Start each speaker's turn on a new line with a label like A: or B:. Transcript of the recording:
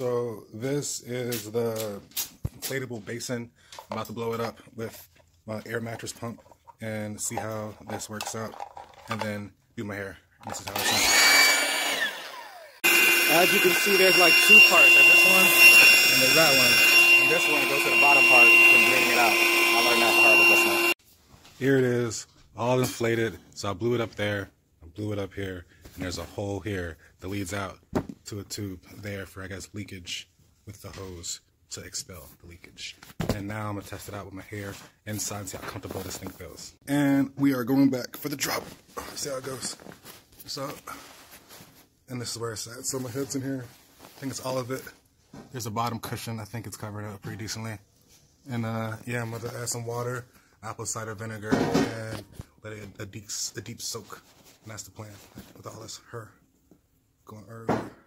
A: So this is the inflatable basin. I'm about to blow it up with my air mattress pump and see how this works out and then do my hair. This is how it sounds. As you can see, there's like two parts. There's this one and there's that one. And this one goes to the bottom part from bringing it out. I learned that hard with this one. Here it is, all inflated. So I blew it up there. I blew it up here. And there's a hole here that leads out to a tube there for, I guess, leakage with the hose to expel the leakage. And now I'm gonna test it out with my hair inside and see how comfortable this thing feels. And we are going back for the drop. See how it goes. So, and this is where it's at. So my head's in here. I think it's all of it. There's a bottom cushion. I think it's covered up pretty decently. And uh, yeah, I'm gonna add some water, apple cider vinegar, and let it a deep, a deep soak. And that's the plan with all this her going. Neat.